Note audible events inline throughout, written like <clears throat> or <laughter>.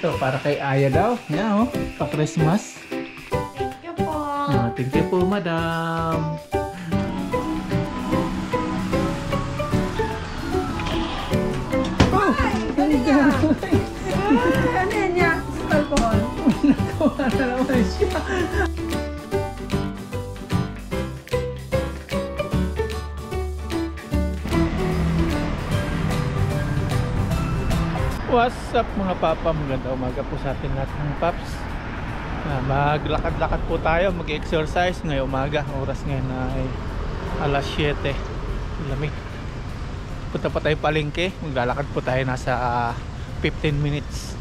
Ito, para kay Aya daw. Yan, oh. Pa-Christmas. Thank you po. Ah, thank you po, madam. Oh, Ano niya? Ano niya? Alcohol. <laughs> Nakuha na naman siya. What's up mga papa? Maganda umaga po sa atin lahat ng paps. Ah, maglakad-lakad po tayo, mag-exercise ngayong umaga. Oras ngayon ay alas 7. Lamig. Punta pa tayo palengke. Maglalakad po tayo nasa ah, 15 minutes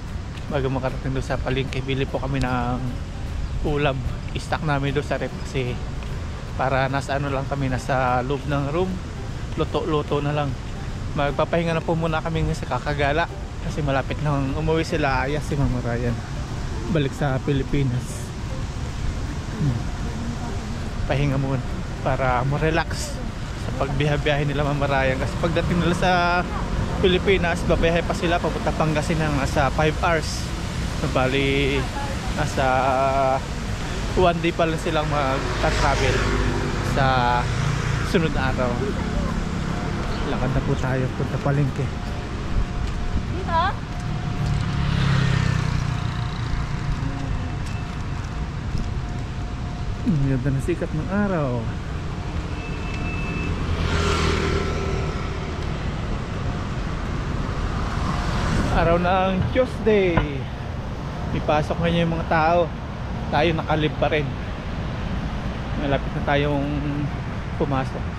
bago makarating doon sa palengke. Bili po kami ng ulam. I-stack namin doon sa rep kasi para nasa ano lang kami nasa loob ng room. Luto-luto na lang. Magpapahinga na po muna kami sa kakagala kasi malapit nang umuwi sila. Aya si Mama Ryan. Balik sa Pilipinas. Hmm. pahinga muna para mo-relax sa pagbiyahe nila Mama Ryan. Kasi pagdating nila sa Pilipinas babiyahe pa sila papunta Pangasinan nasa 5 hours. Bali nasa 1 day pa lang silang mag-travel sa sunod na araw lakad na po tayo punta palengke Dito? Ang ganda ng sikat ng araw. Araw ng Tuesday. Ipasok ngayon yung mga tao. Tayo nakalib pa rin. Malapit na tayong pumasok.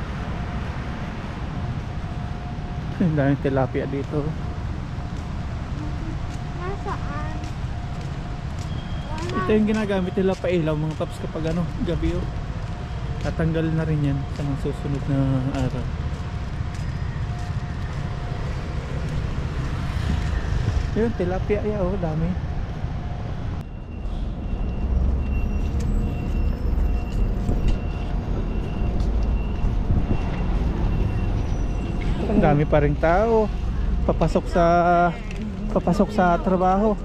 Ang daming tilapia dito. Nasaan? Ito yung ginagamit nila pa ilaw mga paps kapag ano, gabi oh. Tatanggal na rin yan sa mga susunod na araw. Yun, tilapia ya oh, dami. Dami pa rin tao. Papasok sa papasok sa trabaho.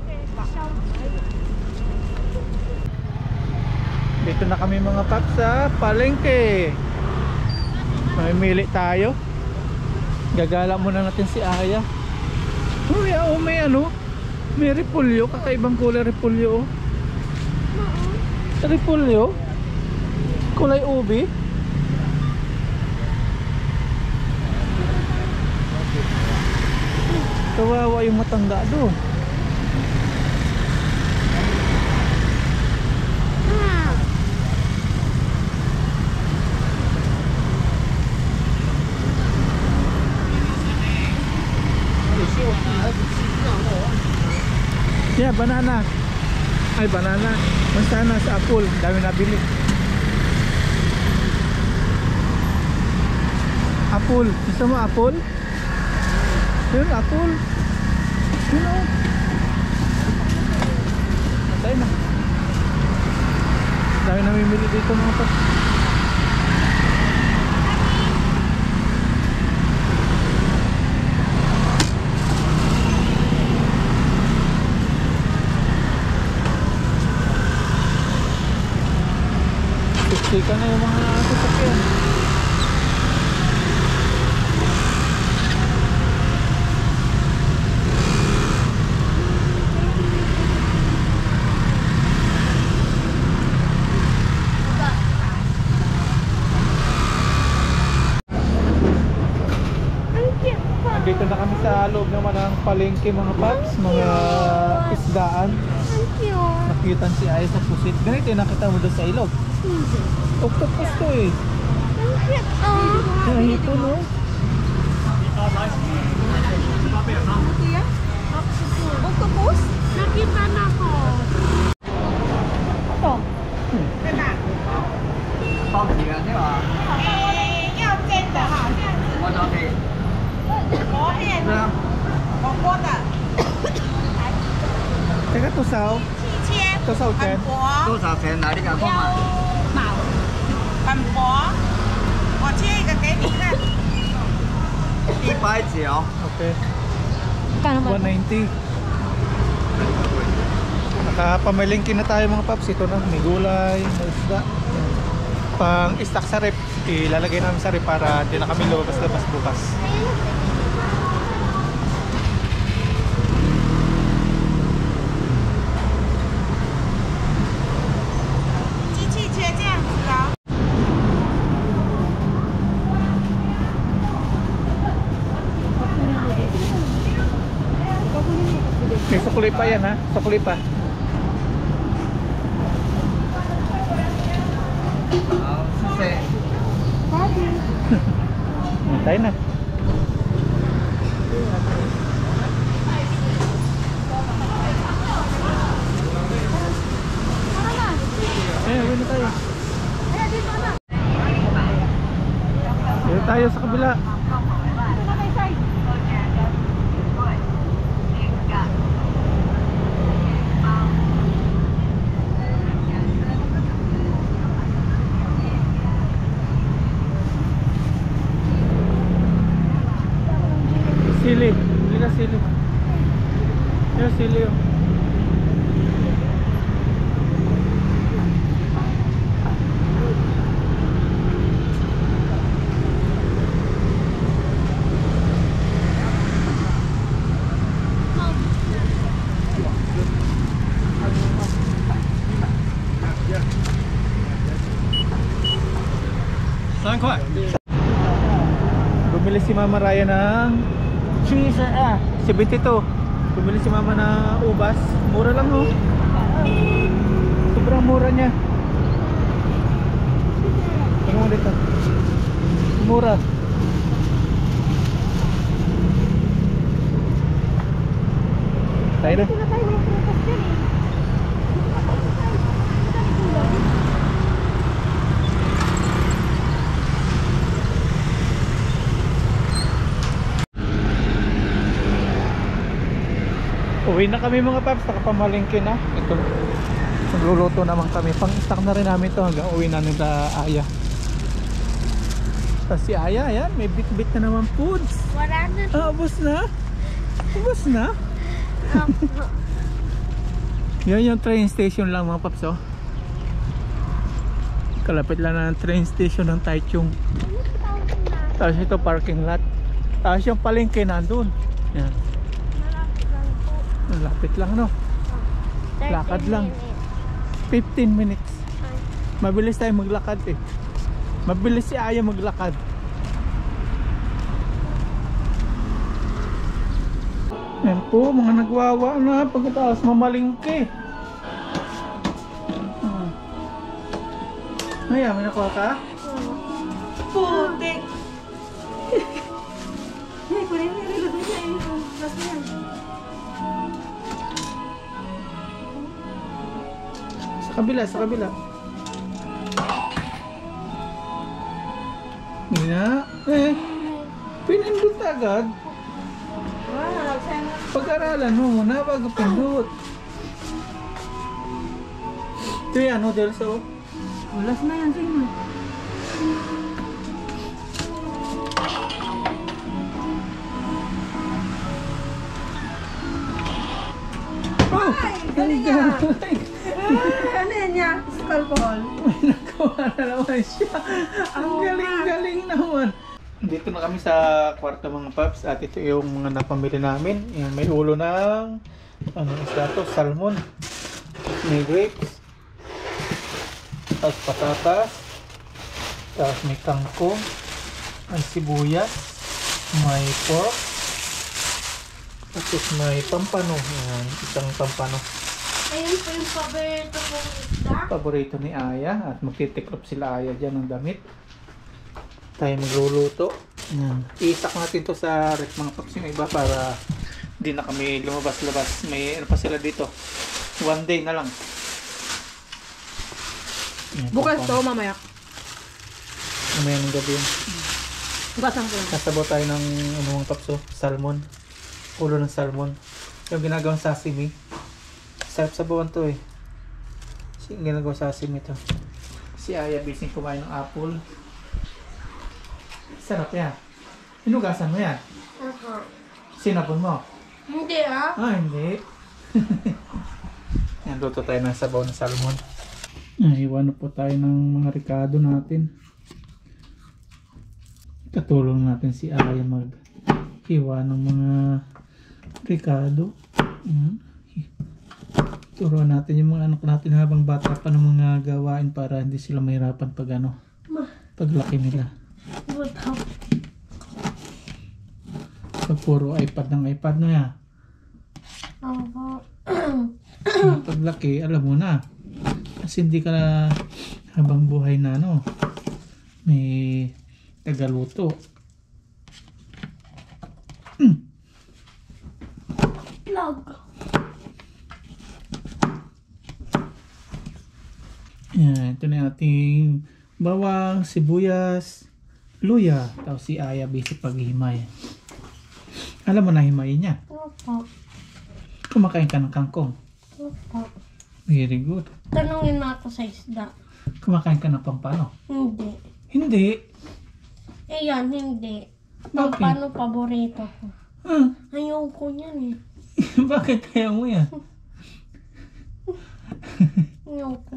Dito na kami mga paps sa palengke. Mamimili tayo. Gagala muna natin si Aya. Uy, oh, may ano? May repulyo. Kakaibang kulay repulyo. Oh. Repulyo? Kulay ubi? Kawawa yung matanda doon. Yeah, banana. Ay, banana. Mansanas, apple. Dami nabili. Apple. Gusto mo apple? Yun, apple. Yun o. Matay na. Dami namimili dito mga pa. Sika na yung mga sasakyan. Dito na kami sa loob naman ng palengke mga paps, mga isdaan. Thank you. Nakitan si Aya sa pusit. Ganito yung nakita mo doon sa ilog. Octopus to eh. Thank you. Oh. Nahito no? Octopus? Nakita na ko. Teka tusaw. 细切， Tusaw 很 Chen. 薄，多少钱？来，你敢放腰吗？毛，很薄。我切一个给你看，一百九。 Okay. Kano 190. Nakapamalingki na tayo mga paps. Ito na, may gulay, may isda. Yan. Pang stock sa rep, ilalagay namin sa rep para di na kami lumabas-labas bukas. Sukli pa yan ha, sukli pa. Xe. Tayo na. Eh, na tayo. Dito tayo sa kabila. Sili. Hindi ka sili. Yung sili oh. Saan ko? Bumili si Mama Raya ng cheese ah, 72. Bumili si Mama na ubas. Mura lang oh. Sobrang mura niya. Tingnan mo dito. Mura. Tayo na. Uwi na kami mga paps, nakapamalingkin na. Ito. Nagluluto naman kami. Pang-stock na rin namin to hanggang uwi namin sa Aya. Tapos si Aya, ayan, may bit-bit na naman foods. Wala na. Ah, ubos na? Ubos na? Yan yung train station lang mga paps oh. Kalapit lang ng train station ng Taichung. Tapos ito parking lot. Tapos yung palengke nandun. Yan. Ang lapit lang no. Lakad lang. 15 minutes. Mabilis tayo maglakad eh. Mabilis si Aya maglakad. Yan po, mga nagwawa na pagkatapos mamalingke. Hmm. Ay, may nakuha ka? Putik. Kabila, sa kabila. Nga. Eh, pinindot agad. Pag-aralan mo muna bago pindot. Ito yan, noodles oh. Ulas na yan, sige na. Oh! galing ah. galing. Ano yan niya? Alcohol. May nagawa na naman siya. Ang galing-galing naman. Dito na kami sa kwarto mga paps at ito yung mga napamili namin. Yan, may ulo ng ano isda to? Salmon. May grapes. Tapos patatas. Tapos may kangkong. May sibuyas. May pork. Tapos may pampano. Yan, isang pampano. Ayun po yung paborito kong isda. paborito ni Aya at magtitiklop sila Aya dyan ng damit. Tayo magluluto. Yan. iisak natin to sa rep mga paps yung iba para di na kami lumabas-labas. May ano pa sila dito. One day na lang. Yan, Bukas to, mamaya. mamaya ng gabi yun. Bukasan ko lang. sasabaw tayo ng ano mga oh, salmon. Ulo ng salmon. Yung ginagawang sashimi sarap sabawan to eh si ginagawang sashimi to si Aya busy kumain ng apple sarap yan hinugasan mo yan sinapon mo Hindi ah. ah hindi <laughs> yan Nagluto tayo ng sabaw na salmon. Ay, iwan na po tayo ng mga ricado natin. Katulong natin si Aya mag hiwa ng mga ricado. Mm. Turuan natin yung mga anak natin habang bata pa ng mga gawain para hindi sila mahirapan pag ano, paglaki nila. Pag puro iPad ng iPad na yan. Paglaki, alam mo na. Kasi hindi ka na habang buhay na ano, may tagaluto. Yan, ito na yung ating bawang, sibuyas, luya. Tapos si Aya busy paghihimay. Alam mo na himayin niya. Opo. Kumakain ka ng kangkong. Opo. Very good. Tanungin mo ako sa isda. Kumakain ka ng pampano. Hindi. Hindi. Eh yan, hindi. Bakit? Paano paborito ko? Ah, Ayoko niyan eh. <laughs> bakit kaya mo yan? Ayoko.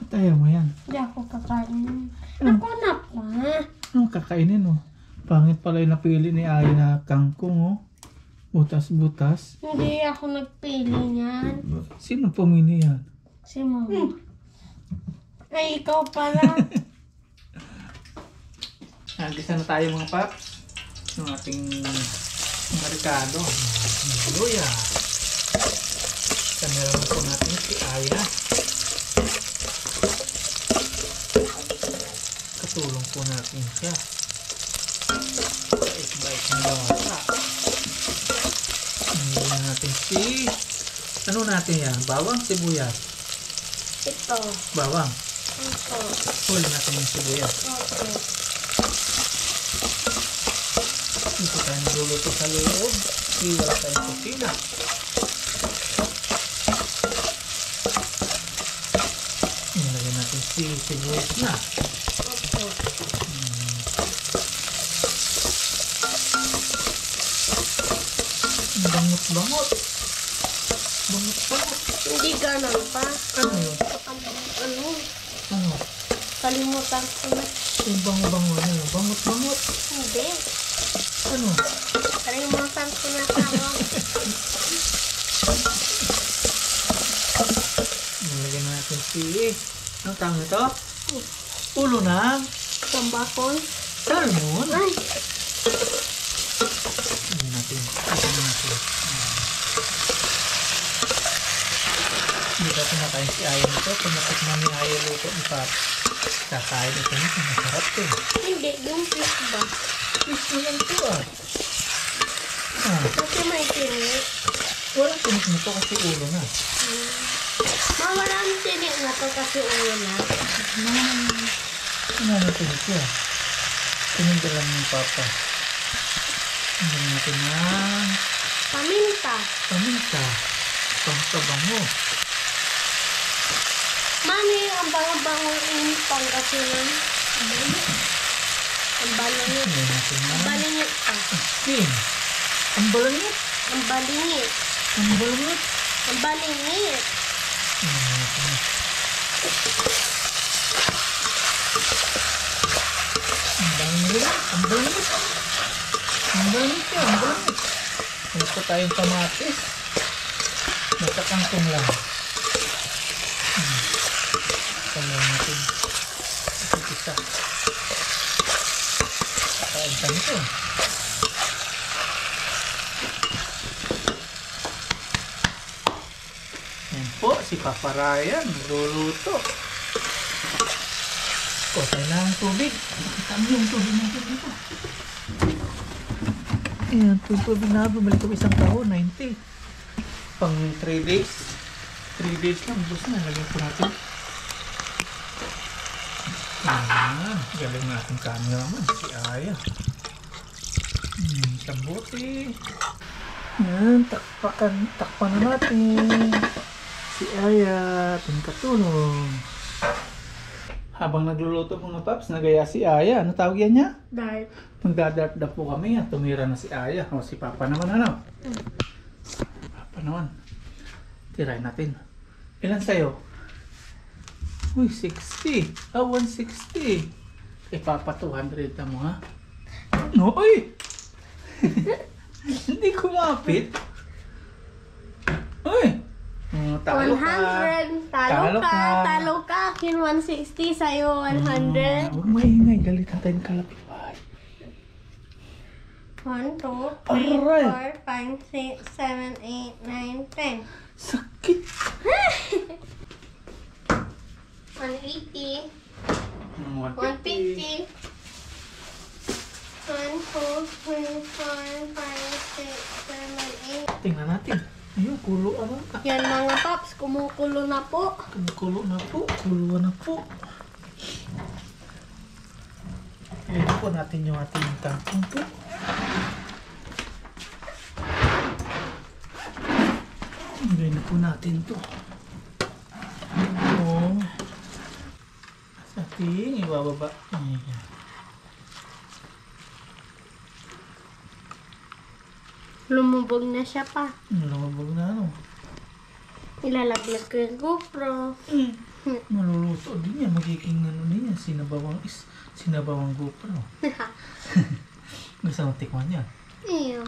Ba't ayaw mo yan? Hindi ako kakain. Ako na pa. Ano kakainin mo? Pangit pala yung napili ni Aya na kangkong oh. Butas-butas. Hindi ako nagpili niyan. Sino pumili yan? Si mama. Ay, ikaw pala. <laughs> Nagisa na tayo mga paps. Yung ating mga ricado. Luya. Kamera mo po natin si Aya. Katulong po natin siya. Bait-bait ng bata. Ngayon natin si... Ano natin yan? Bawang, sibuyas. Ito. Bawang. Ito. Huli natin yung sibuyas. Ito. Dito tayo nagluluto sa loob. Iwala tayong kusina. Nilagyan natin si sibuyas na. Bangot-bangot. Bangot-bangot. Hindi ganun pa. Ano yun? Ano? Ano? Kalimutan ko na. Yung bango-bango na yun. Bangot-bangot. Hindi. Ano? Kalimutan ko na tawag. Nilagyan natin si... Ano tawag nito? Ulo ng Tambakol. salmon. Ay, Hindi natin. Ano natin. Hindi ka kumakain si Aya nito. Kung natikman ni Aya luto ni Pap. Kakain ito nito. Masarap to. hindi. Yung fish ba? Fish mo lang to ah. Ah, Kasi may tinik. walang tinik nito kasi ulo na. Mawalan tinik na to kasi ulo na. Ano na tinik yan? Tinig lang ni Papa. Hindi natin ng Paminta. paminta. Pangkabango. Mami, ang bango-bango yung pangkasinan. Ang balingit. Hindi natin Ang ng balingit pa. skin. Ang balangit. Ang balingit. Ang balangit. Ang balingit. Hindi natin ng Ang balangit. Ang balangit. Ang balangit yan. Ang. May pa tayong kamatis. Nasa kangkong lang. Hmm. Kaya natin. Isa. Kain ka nito. Yan po, si Papa Ryan, nagluluto. Kotay na ang tubig. Nakita mo yung tubig natin dito. Ayan, yung tubig na bumalik ko isang taon, 90. Pang 3 days. 3 days lang, bus na. Lagyan po natin. Ayan, galing natin cameraman, si Aya. Hmm, sabuti. Yan, takpakan, takpan na natin. Si Aya, ating katulong. Habang nagluluto mga paps, nagaya si Aya. Ano tawag yan niya? Dart. Magdadart na po kami. At tumira na si Aya. O si Papa naman ano? Papa naman. Tirahin natin. Ilan sa'yo? Uy, 60. Ah, 160. Eh, papa, 200 na mo, ha? No, uy! <laughs> Hindi kumapit. Uy! Mm, talo ka. 100. Talo, Talo ka. ka. Talo ka. Akin 160. Sa'yo 100. Huwag maingay. Galit natin kalapit bahay. 1, 2, 3, Aray. 4, 5, 6, 7, 8, 9, 10. Sakit. 180. Mm, 150. 1, 2, 3, 4, 5, 6, 7, 8. Tingnan natin. Ayun, kulo ano. Yan mga paps, kumukulo na po. Kulo na po. Kulo na po. Ito po natin yung ating tangkong po. Na po natin to. Ito. Sa ating ibababa. Ayan. Lumubog na siya pa. Lumabog na ano. Ilalaglag ko yung GoPro. <laughs> Maluluto din yan. Magiging ano na yan. Sinabawang is sinabawang GoPro. <laughs> <laughs> Gusto mo tikman yan? Iyo.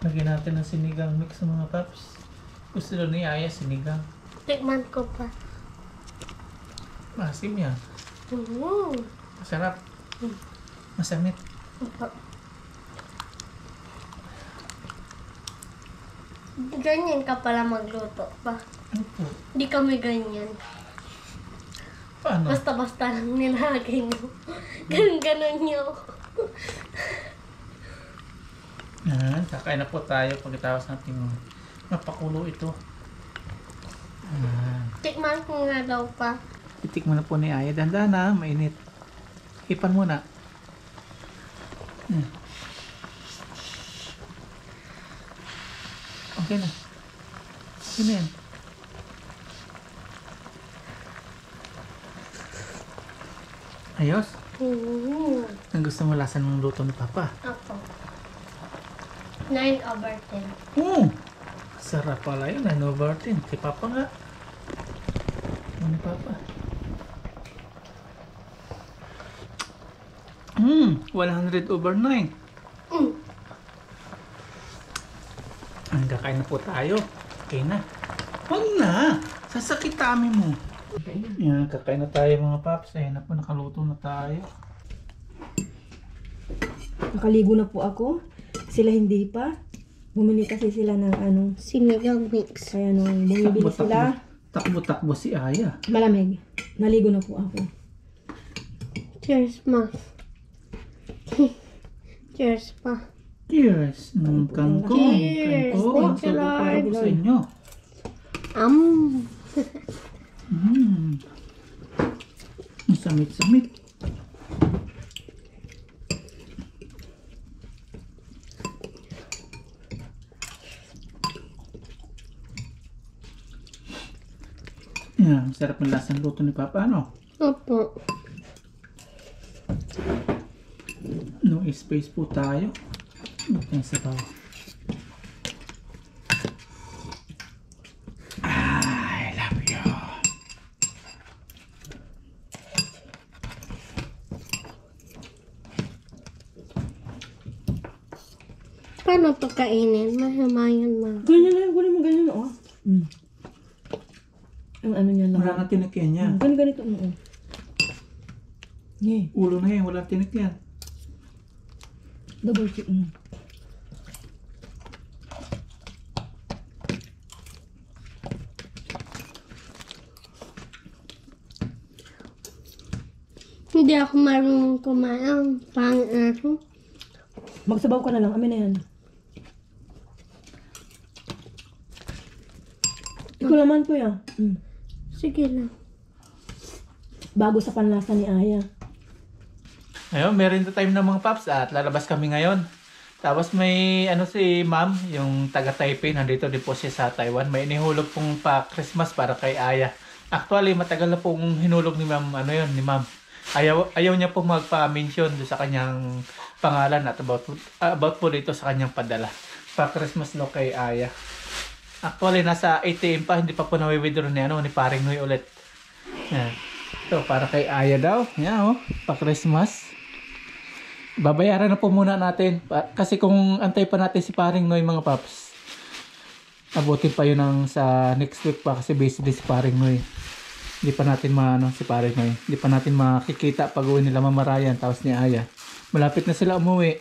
Lagyan natin ng sinigang mix sa mga paps. Gusto daw ni Aya sinigang. Tikman ko pa. Masim yan. Oo. Masarap. Masamit. Ganyan ka pala magluto pa. Ano po? Hindi kami ganyan. Paano? Basta-basta lang nilagay <laughs> nyo. Ganun-ganon nyo. Yan. Kakain na po tayo pagkatapos natin mapakulo ito. Yan. Tikman ko nga daw pa. Titikman na po ni Aya. Dahan-dahan na. Mainit. Hipan muna. Hmm. Okay na. Yan. Ayos. Oo. Ang gusto mo lasa ng luto ni Papa. Ako. 9 over 10. Oo. Sarap pala yun. Ano over 10? Si Papa nga. Ano ni Papa? Hmm. 100 over 9. Mm. Kakain na po tayo. Okay na. Huwag na. Sasakit tami mo. Yan, kakain na tayo mga paps. Ayan na po, nakaluto na tayo. Nakaligo na po ako. Sila hindi pa. Bumili kasi sila ng ano. Sinigang mix. Kaya nung bumibili sila, Takbo-takbo si Aya. malamig. Naligo na po ako. Cheers, ma. <laughs> Cheers pa. Cheers! Ng kangkong. Cheers! Kangkong. Thank you, Sarap Lord. po sa inyo. Um. Mm. Samit-samit. Yan, sarap ng lasang luto ni Papa, ano? Opo. No space po tayo. Ba't yung sabaw? I love you. Paano to kainin? Mahamayan ma. Ganyan na, kunin mo ganyan oh. Mm. Ang ano niya lang. Wala na tinakyan niya. Ganyan ganito, oo. Yeah, Ulo na yan, wala tinakyan. double check mo. Hindi ako marunong kumain. Pangit na ako. Magsabaw ka na lang, amin na yan. Ikaw naman po yan. Mm. Sige lang. Bago sa panlasa ni Aya. Ayun, meron na time ng mga paps at lalabas kami ngayon. Tapos may ano si ma'am, yung taga Taipei, nandito din po siya sa Taiwan. May inihulog pong pa Christmas para kay Aya. Actually, matagal na pong hinulog ni ma'am, ano yun, ni ma'am. Ayaw, ayaw niya po magpa-mention sa kanyang pangalan at about, about po dito sa kanyang padala. Pa Christmas daw kay Aya. Actually, nasa ATM pa, hindi pa po nawi-withdraw ni, ano, ni paring Noy ulit. Yan. Ito, para kay Aya daw. Yan, oh. Pa-Christmas. Babayaran na po muna natin. Kasi kung antay pa natin si paring Noy, mga paps, abutin pa yun ng sa next week pa kasi busy din si paring Noy. Hindi pa natin maano si paring Noy. Hindi pa natin makikita pag uwi nila mamarayan tapos ni Aya. Malapit na sila umuwi.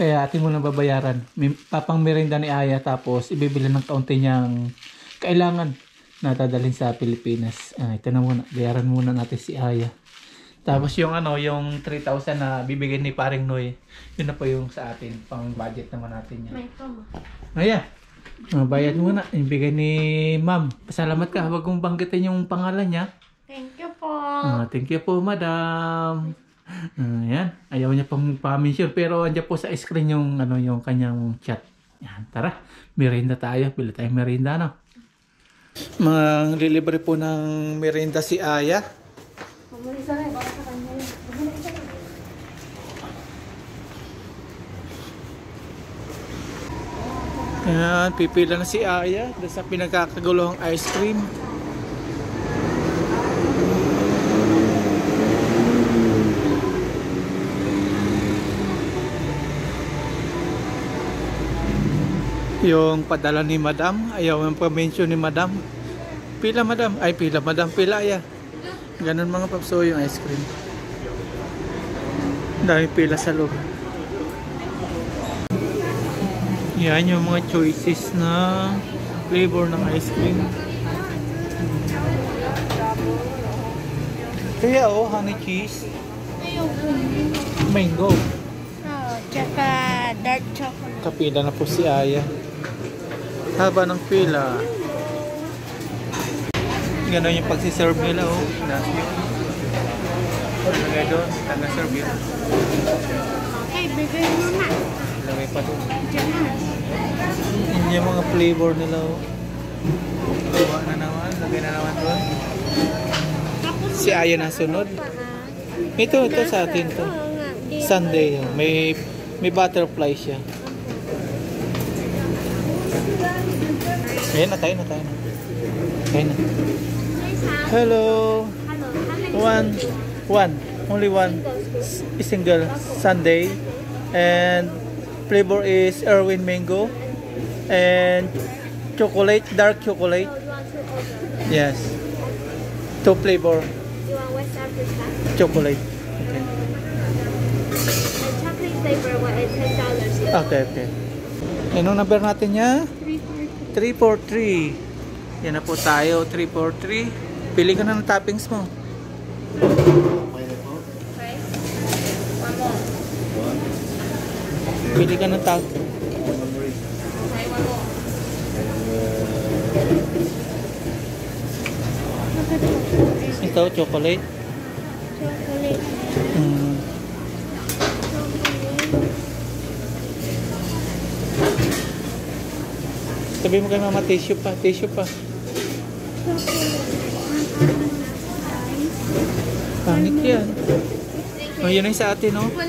Kaya atin muna babayaran. May papang merinda ni Aya tapos ibibili ng kaunti niyang kailangan na dadalhin sa Pilipinas. Ah, ito na muna. Bayaran muna natin si Aya. Tapos yung ano, yung 3,000 na bibigyan ni paring Noy, yun na po yung sa atin. Pang budget naman natin yan. My phone. Ayan. Oh, bayad muna. Ibigay ni ma'am. Pasalamat ka. Huwag kong banggitin yung pangalan niya. Thank you po. Ah, thank you po, madam. Ah, yan. Ayaw niya pang pa-mention. Pero andyan po sa screen yung, ano, yung kanyang chat. Yan, tara. Merinda tayo. Pili tayong merinda, no? Mga lilibre po ng merinda si Aya. Yan, pipila na si Aya doon sa pinagkakagulong ice cream. Yung padala ni Madam, ayaw yung pa-mention ni Madam. Pila Madam, ay pila Madam, pila ya. Ganun mga papso yung ice cream. Dami pila sa loob. Yan yung mga choices na flavor ng ice cream. Kaya oh, honey cheese. Mango. Oh, tsaka dark chocolate. Kapila na po si Aya. Haba ng pila. Ganon yung pagsiserve nila oh. Dami. Lagay doon, taga-serve yun. Okay, bigay mo na. Lagay pa doon. Na. Yun yung mga flavor nila oh. Gawa na naman, lagay na naman doon. Si Aya na sunod. Ito, ito sa atin to. Sunday, may may butterfly siya. Ayan na tayo na tayo na. Tayo na. Hello. One, one, only one single Sunday, and flavor is Erwin mango, and chocolate, dark chocolate. Yes, two flavor You want West Africa? chocolate. Okay, chocolate flavor what is ten dollars. okay, okay. Anong number natin niya? Three for 343. Yan na po tayo, 343. Pili ka na ng toppings mo. Okay. One more. Pili ka ng more. Ito, chocolate. Chocolate. Mm. Sabi mo kay mama, tissue pa, tissue pa. Pangit yan. O, yun ang sa atin, no? Put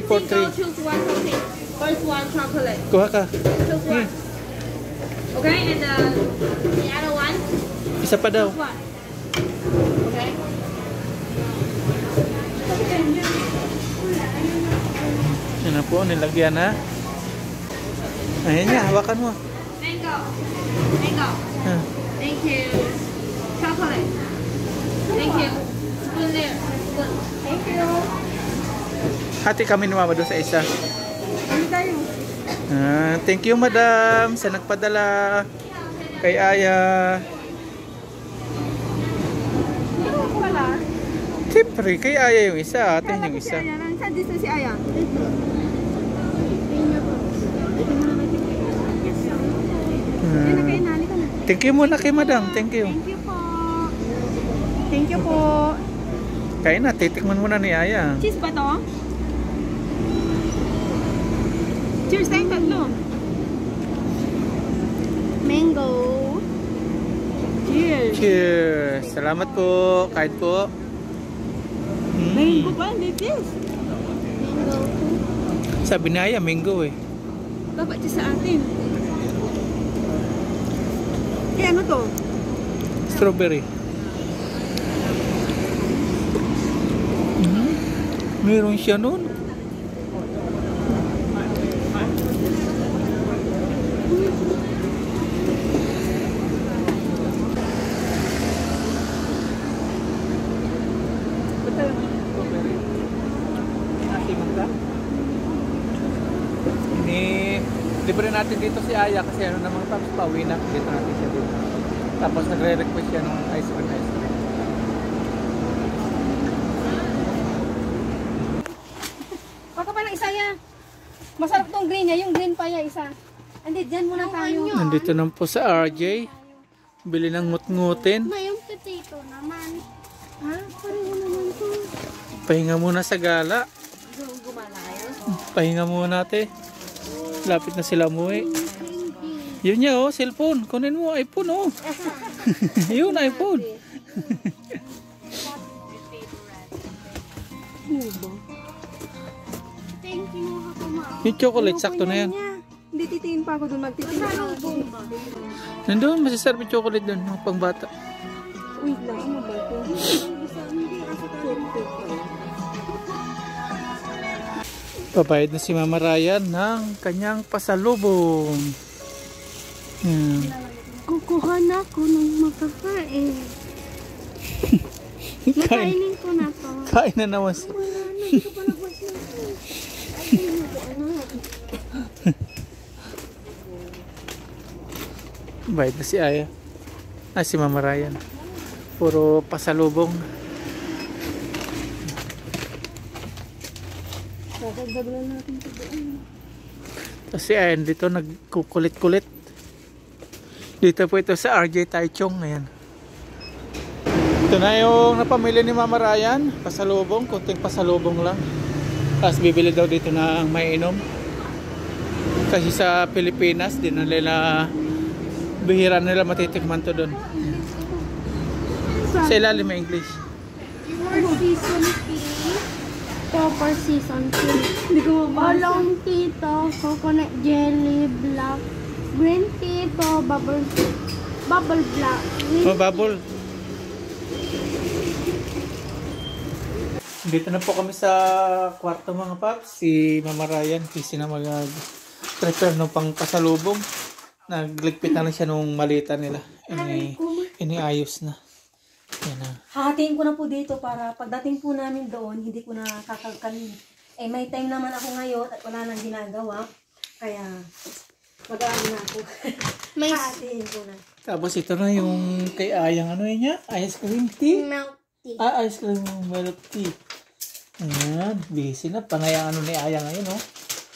number. 343. choose one chocolate. First one chocolate. Kuha ka. Choose Hmm. one. Okay, and the, the other one. Isa pa daw. Choose one. Okay. Yan na po, nilagyan na. Ayan niya, hawakan mo. Mango. Mango. Ah. Thank you. Chocolate. Thank you. Spoon there. Spoon. Thank you. Hati kami ni mama doon sa isa. Ah, thank you madam sa nagpadala kay Aya. Siyempre, kay Aya yung isa, atin yung isa. Ah, thank you muna kay madam, thank you. Thank you po. Thank you po. Kaya na, titikman muna ni Aya. Cheese ba to? Cheers tayong tatlo. Mango. Cheers. Cheers! Salamat po, kahit po. Mm. Mango hindi cheers. Mango. Sabi ni Aya, mango eh. Dapat siya sa atin. Eh, ano to? Strawberry. Hmm, meron siya nun. Ini libre natin dito si Aya kasi ano namang tapos pauwi na dito natin siya dito. Tapos nagre-request siya ng ice cream ice cream. <laughs> Baka pa ng isa ya. Masarap tong green ya. Yung green pa ya isa. Andi, dyan muna tayo. Nandito naman po sa RJ. Bili ng ngut-ngutin. Ma, yung potato naman. Ha? Pareho naman to. Pahinga muna sa gala. Gumala kayo? Pahinga muna te. Lapit na sila umuwi. Yun niya oh, cellphone. Kunin mo iPhone oh. <laughs> Yun iPhone. Thank you, Hakuma. Yung chocolate, sakto na yan. Hindi titingin pa ako doon magtitingin. Salubong ba? Nandun, masasarap yung chocolate doon. Mga pangbata. Wait lang, ano ba ito? Pabayad na si Mama Ryan ng kanyang pasalubong. Yan. Kukuha na ako ng makakain. <laughs> Kain, Makainin ko na to. kain na naman. si- <laughs> Bayad na si Aya. Ah, si Mama Ryan. Puro pasalubong. Dadagdag na natin ito doon. Tapos si Ayan dito nagkukulit-kulit. Dito po ito sa RJ Taichung. Ayan. Ito na yung napamili ni Mama Ryan. Pasalubong. Kunting pasalubong lang. Tapos bibili daw dito ng may inom. Kasi sa Pilipinas, di na nila bihira nila matitikman to doon. Sa ilalim may English. Four season tea. Pepper season tea. Hindi ko mabasa. Oolong tea to. Coconut jelly. Black. Green tea to. Bubble tea. Bubble black. Green Oh, bubble. Dito na po kami sa kwarto mga paps. Si Mama Ryan, busy na mag-prepare ng pang pasalubong. Nagligpit na lang siya nung malita nila. Ini, iniayos na. Yan na. Hahatiin ko na po dito para pagdating po namin doon, hindi ko na kakalkalin. Eh, may time naman ako ngayon at wala nang ginagawa. Kaya, mag-aano na ako. <laughs> May Hahatiin ko na. Tapos ito na yung kay Ayang ano yun niya? Ice cream tea? milk tea. Ah, ice cream milk tea. Ayan, busy na. Panay ang ano ni Aya ngayon, oh.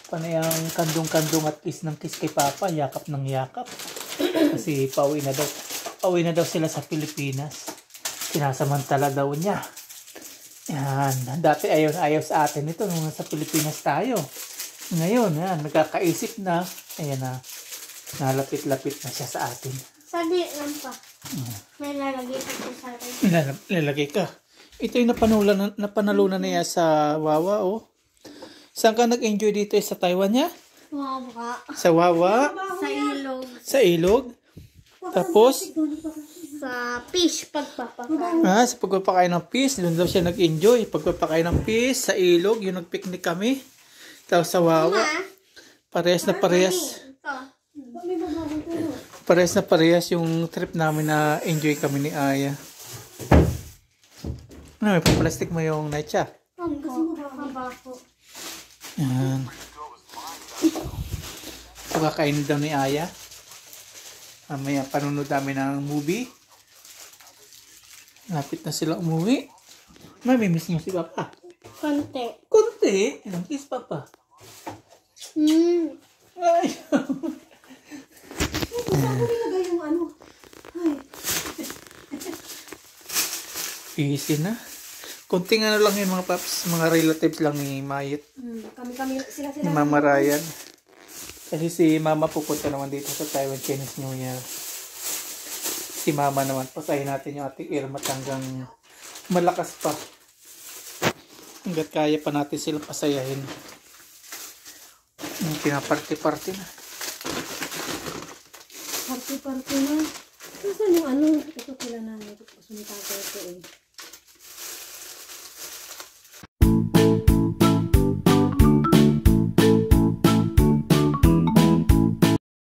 Panay ang kandong-kandong at kiss ng kiss kay Papa. Yakap ng yakap. <clears throat> Kasi pauwi na daw. Pauwi na daw sila sa Pilipinas. Sinasamantala daw niya. Yan. Dati ayaw na ayaw sa atin ito nung nasa Pilipinas tayo. Ngayon, yan. Nagkakaisip na. Ayan na. Nalapit-lapit na siya sa atin. Sabi lang pa. May lalagay pa ko sa akin. Lala- Lalagay ka. Ito yung napanulan, napanalunan niya sa Wawa, oh. Saan ka nag-enjoy dito? Sa Taiwan niya? Wow, ka. Sa Wawa? Sa ilog. Sa Ilog? Tapos, Sa fish pagpapakain. ah, sa pagpapakain ng fish, doon daw siya nag-enjoy. Pagpapakain ng fish, sa Ilog, yung nag-picnic kami. Tapos sa Wawa, parehas na parehas. Ito. Parehas na parehas yung trip namin na enjoy kami ni Aya. Ano, may plastic mo yung nacha. Yan. Pagkakainin daw ni Aya. Mamaya panunod namin ng movie. Lapit na sila umuwi. Mamimiss mo si Papa. Konti. Ilang kiss Papa. Hmm. Ay. Nilagay yung ano. Easy na. Kunting ano lang yun mga paps. Mga relatives lang ni Mayit. Hmm, kami-kami, sila Ni sila. Mama Ryan. Kasi si Mama pupunta naman dito sa Taiwan Chinese New Year. Si Mama naman, pasahin natin yung ating Irma hanggang malakas pa. Hanggat kaya pa natin sila pasayahin. Yung pinaparte-parte na. Party-party na. Saan yung ano? Ito kila namin. Ito, ko ito eh.